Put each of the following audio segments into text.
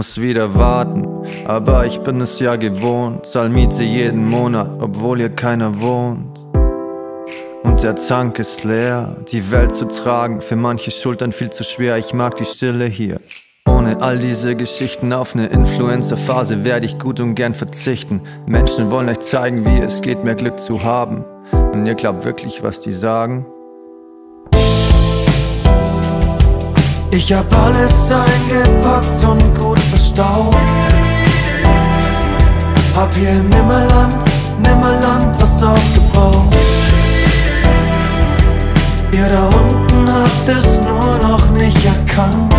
muss wieder warten, aber ich bin es ja gewohnt. Zahl Miete jeden Monat, obwohl hier keiner wohnt. Und der Tank ist leer, die Welt zu tragen, für manche Schultern viel zu schwer, ich mag die Stille hier. Ohne all diese Geschichten auf ne Influencer-Phase werde ich gut und gern verzichten. Menschen wollen euch zeigen, wie es geht, mehr Glück zu haben. Und ihr glaubt wirklich, was die sagen? Ich hab alles eingepackt und gut verstaut. Hab hier im Nimmerland, Nimmerland was aufgebaut. Ihr da unten habt es nur noch nicht erkannt.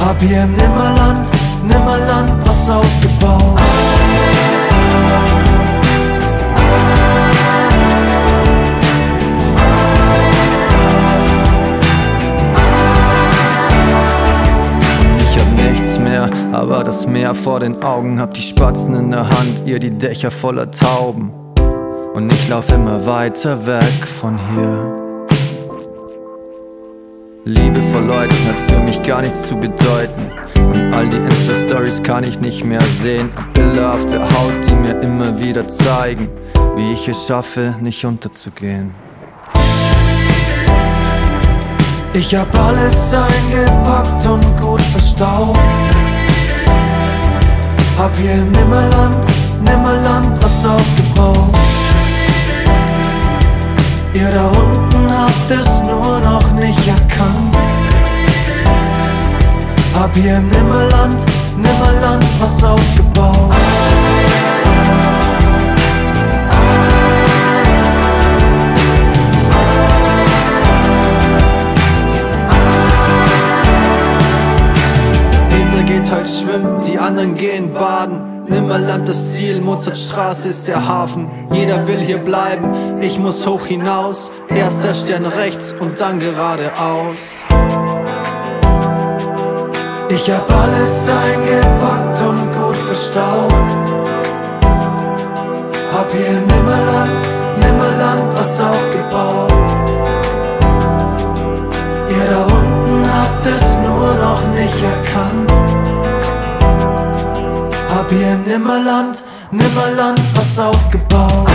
Hab hier im Nimmerland, Nimmerland was aufgebaut. Das Meer vor den Augen. Hab die Spatzen in der Hand, ihr die Dächer voller Tauben. Und ich lauf immer weiter weg von hier. Liebe vor Leuten hat für mich gar nichts zu bedeuten. Und all die Insta-Stories kann ich nicht mehr sehen. Bilder auf der Haut, die mir immer wieder zeigen, wie ich es schaffe, nicht unterzugehen. Ich hab alles eingepackt und gut verstaut. Hab hier im Nimmerland, Nimmerland was aufgebaut. Ihr da unten habt es nur noch nicht erkannt. Hab hier im Nimmerland, Nimmerland was aufgebaut. Anderen gehen baden. Nimmerland das Ziel, Mozartstraße ist der Hafen. Jeder will hier bleiben, ich muss hoch hinaus. Erster Stern rechts und dann geradeaus. Ich hab alles eingepackt und gut verstaut. Hab hier im Nimmerland, Nimmerland was aufgebaut. Ihr da unten habt es nur noch nicht erkannt. Nimmerland, Nimmerland was aufgebaut.